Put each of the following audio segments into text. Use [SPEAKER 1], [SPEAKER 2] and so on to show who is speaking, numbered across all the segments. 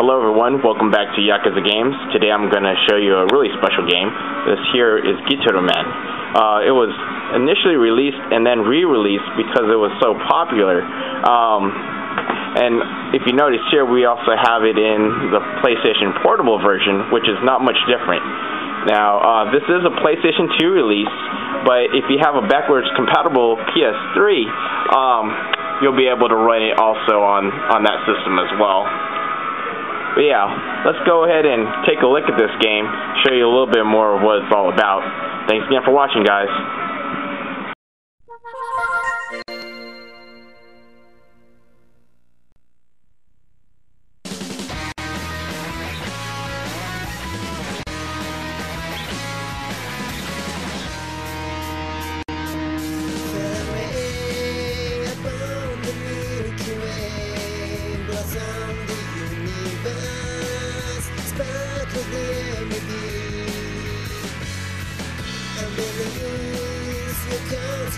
[SPEAKER 1] Hello everyone, welcome back to Yakuza Games. Today I'm going to show you a really special game. This here is Gitaroo Man. Uh, it was initially released and then re-released because it was so popular. Um, and if you notice here, we also have it in the PlayStation Portable version, which is not much different. Now, uh, this is a PlayStation 2 release, but if you have a backwards compatible PS3, um, you'll be able to run it also on, on that system as well. But yeah, let's go ahead and take a look at this game, show you a little bit more of what it's all about. Thanks again for watching, guys.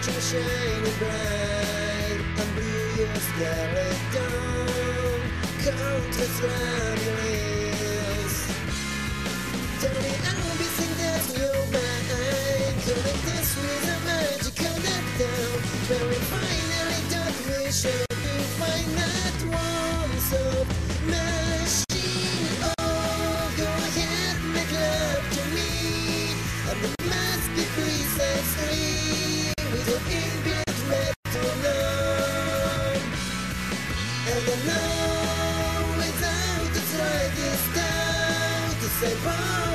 [SPEAKER 2] Shining bright and blue your scarlet dawn countless ramblings tell me I'll be sing in your mind connect this with a magical letdown where we finally done we should find that once of I know the slightest doubt to say bargain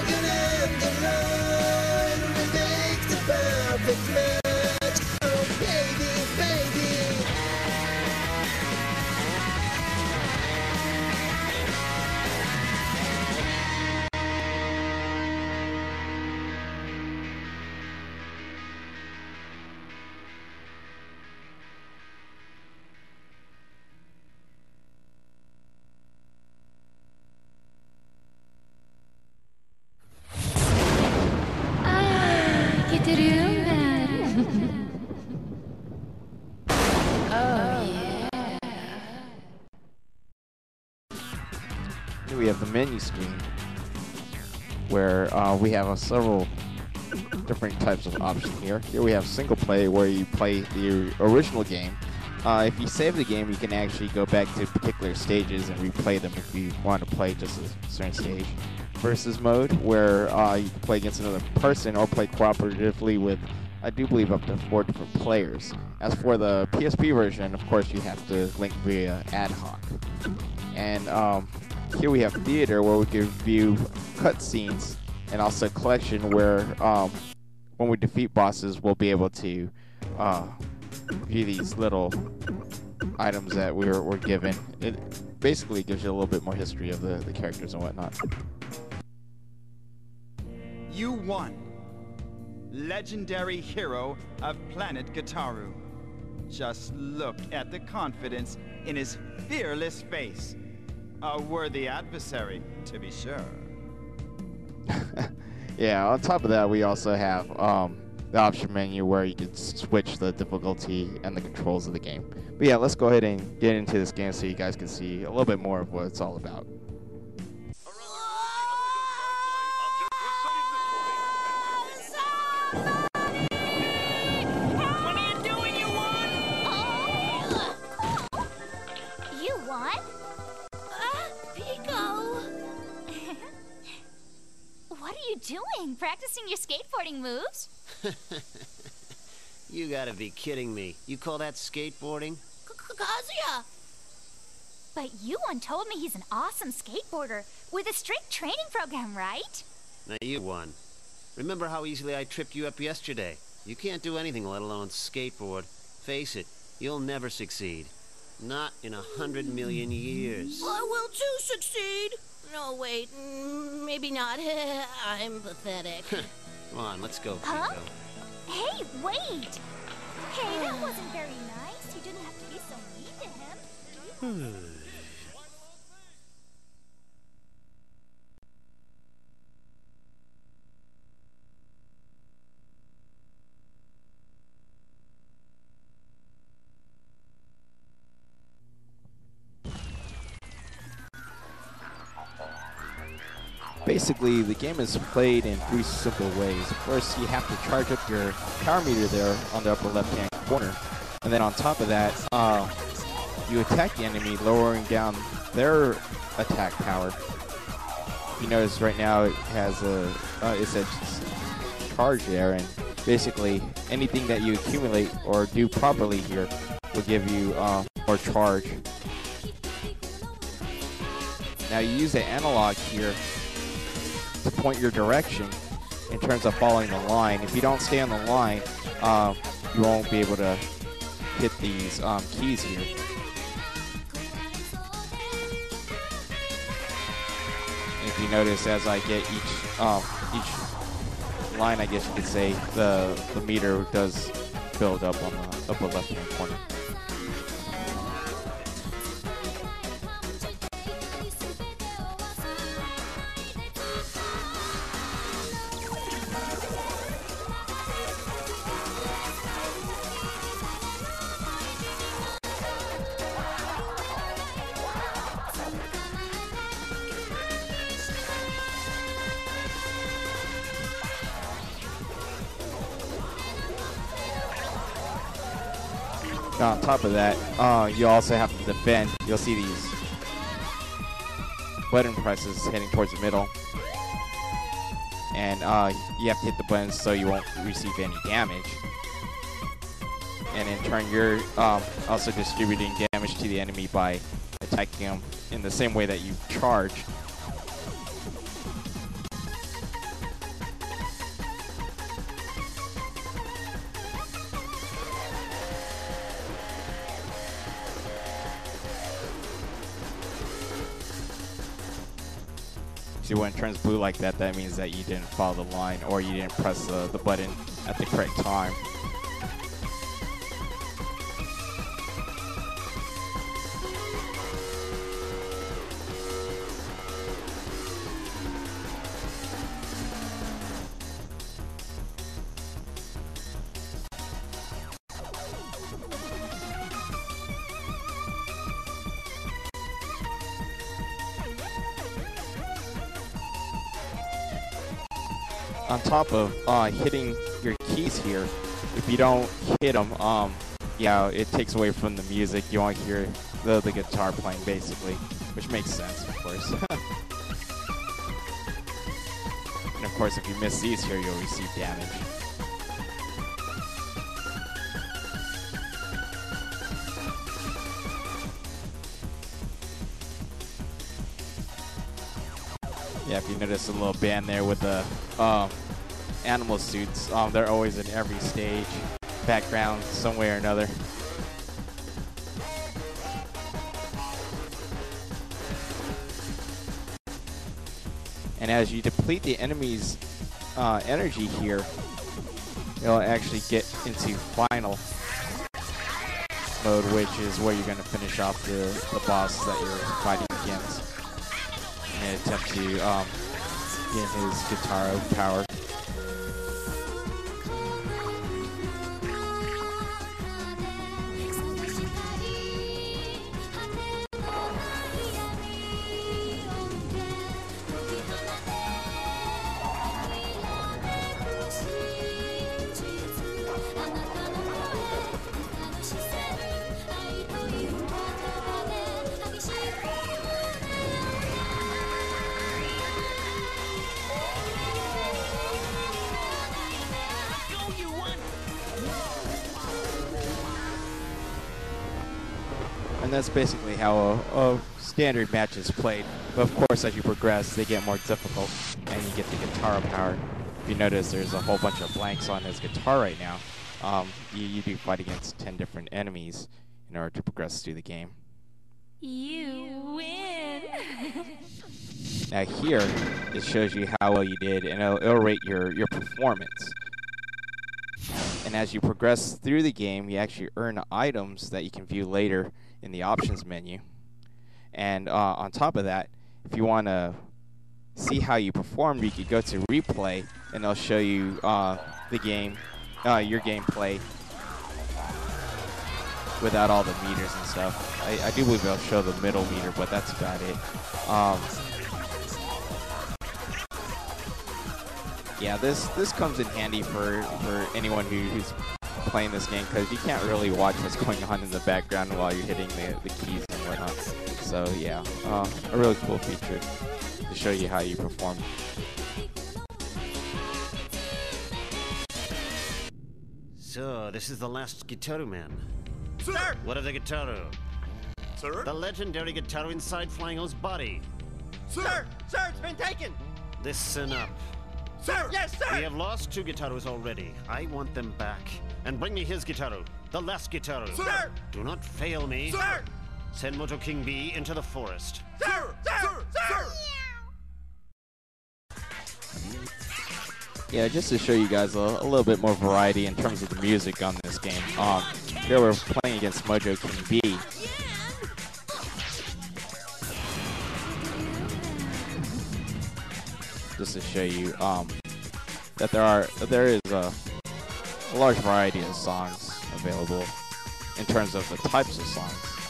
[SPEAKER 3] screen where uh, we have uh, several different types of options here. Here we have single play where you play the original game. Uh, if you save the game, you can actually go back to particular stages and replay them if you want to play just a certain stage. Versus mode where uh, you can play against another person or play cooperatively with, I do believe, up to four different players. As for the PSP version, of course, you have to link via ad hoc. And um, here we have theater where we can view cutscenes and also collection where um, when we defeat bosses, we'll be able to uh, view these little items that we were, were given. It basically gives you a little bit more history of the, the characters and whatnot.
[SPEAKER 4] You won! Legendary hero of Planet Gitaroo. Just look at the confidence in his fearless face. A worthy adversary, to be sure.
[SPEAKER 3] yeah, on top of that, we also have um, the option menu where you can switch the difficulty and the controls of the game. But yeah, let's go ahead and get into this game so you guys can see a little bit more of what it's all about.
[SPEAKER 5] Doing? Practicing your skateboarding moves?
[SPEAKER 6] You gotta be kidding me. You call that skateboarding?
[SPEAKER 5] Kazuya! But U-1 told me he's an awesome skateboarder with a strict training program, right?
[SPEAKER 6] Now you won. Remember how easily I tripped you up yesterday? You can't do anything, let alone skateboard. Face it, you'll never succeed. Not in a hundred million years.
[SPEAKER 7] I will too succeed. No, wait, maybe not. I'm pathetic.
[SPEAKER 6] Come on, let's go,
[SPEAKER 5] Huh?
[SPEAKER 6] Pico.
[SPEAKER 5] Hey, wait! Hey, that wasn't very nice. You didn't have to be so mean to him. Hmm.
[SPEAKER 3] Basically, the game is played in three simple ways. First, you have to charge up your power meter there on the upper left-hand corner. And then on top of that, uh, you attack the enemy, lowering down their attack power. You notice right now it has a, uh, it says charge there, and basically anything that you accumulate or do properly here will give you uh, more charge. Now you use the analog here point your direction in terms of following the line. If you don't stay on the line, um, you won't be able to hit these um, keys here. If you notice, as I get each um, each line, I guess you could say, the the meter does build up on the upper left-hand corner. Now, on top of that, uh, you also have to defend. You'll see these button presses heading towards the middle. And uh, you have to hit the buttons so you won't receive any damage. And in turn, you're um, also distributing damage to the enemy by attacking them in the same way that you charge. See, when it turns blue like that, that means that you didn't follow the line or you didn't press the, the button at the correct time. On top of uh, hitting your keys here, if you don't hit them, um, yeah, it takes away from the music. You won't hear the, the guitar playing, basically, which makes sense, of course. and of course, if you miss these here, you'll receive damage. Yeah, if you notice a little band there with the um, animal suits, um, they're always in every stage, background, some way or another. And as you deplete the enemy's uh, energy here, it'll actually get into final mode, which is where you're going to finish off the, the boss that you're fighting against in an attempt to um, get his guitar power. That's basically how a, a standard match is played. But of course, as you progress, they get more difficult, and you get the guitar power. If you notice, there's a whole bunch of blanks on his guitar right now. Um, you, you do fight against 10 different enemies in order to progress through the game.
[SPEAKER 5] You win.
[SPEAKER 3] Now here, it shows you how well you did, and it'll, it'll rate your, your performance. And as you progress through the game, you actually earn items that you can view later in the options menu. And uh, on top of that, if you want to see how you performed, you could go to replay, and it'll show you uh, the game, uh, your gameplay, without all the meters and stuff. I, I do believe it'll show the middle meter, but that's about it. Um, Yeah, this this comes in handy for for anyone who, who's playing this game because you can't really watch what's going on in the background while you're hitting the, the keys and whatnot. So yeah, uh, a really cool feature to show you how you perform.
[SPEAKER 6] So, this is the last Gitaroo man.
[SPEAKER 8] Sir!
[SPEAKER 6] What of the Gitaroo?
[SPEAKER 8] Sir?
[SPEAKER 6] The legendary Gitaroo inside Flango's body.
[SPEAKER 8] Sir! Sir, it's been taken!
[SPEAKER 6] Listen up.
[SPEAKER 8] Sir! Yes, sir!
[SPEAKER 6] We have lost two Gitaroos already. I want them back. And bring me his Gitaroo, the last Gitaroo.
[SPEAKER 8] Sir!
[SPEAKER 6] Do not fail me.
[SPEAKER 8] Sir!
[SPEAKER 6] Send Mojo King Bee into the forest.
[SPEAKER 8] Sir! Sir! Sir!
[SPEAKER 3] Yeah, just to show you guys a, a little bit more variety in terms of the music on this game. Um, here we're playing against Mojo King Bee. Just to show you um, that there are there is a, a large variety of songs available in terms of the types of songs.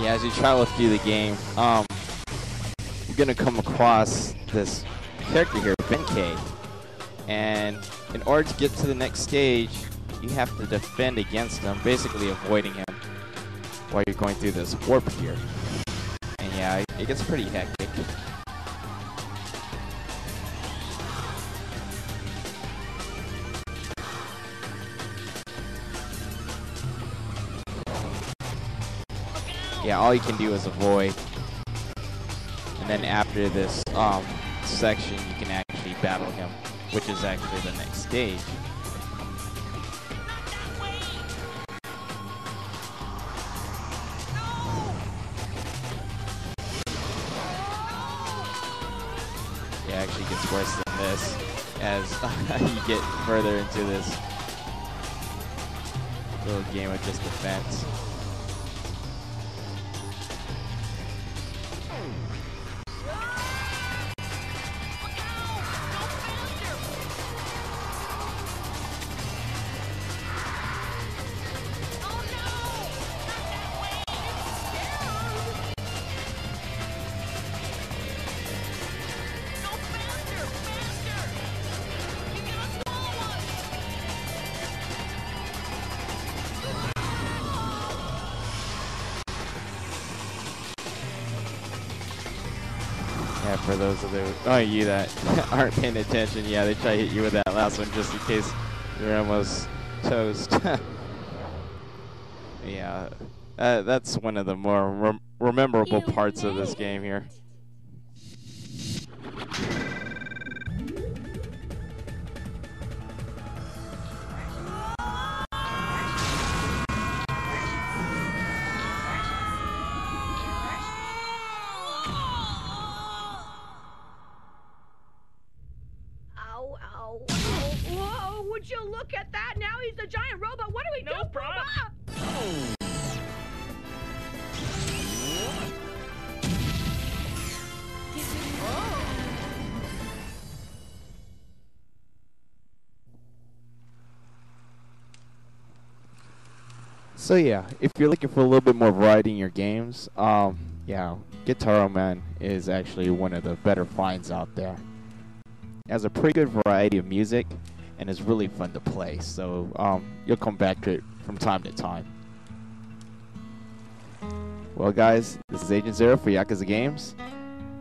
[SPEAKER 3] Yeah, as you travel through the game, um, you're gonna come across this character here, Ben-K, and in order to get to the next stage, you have to defend against him, basically avoiding him while you're going through this warp here. And yeah, it- it gets pretty hectic. Yeah, all you can do is avoid. And then after this um, section, you can actually battle him, which is actually the next stage. It actually gets worse than this as you get further into this little game of just defense. Yeah, for those of the oh you that aren't paying attention, yeah, they try to hit you with that last one just in case you're almost toast. yeah, uh, that's one of the more rem- rememberable parts of this game here.
[SPEAKER 9] Ow, ow. Oh, whoa, would you look at that? Now he's a giant robot. What do we do? Puma?
[SPEAKER 3] So yeah, if you're looking for a little bit more variety in your games, um, yeah, Guitar Man is actually one of the better finds out there. Has a pretty good variety of music, and is really fun to play. So um, you'll come back to it from time to time. Well, guys, this is Agent Zero for Yakuza Games.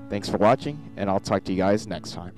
[SPEAKER 3] Thanks for watching, and I'll talk to you guys next time.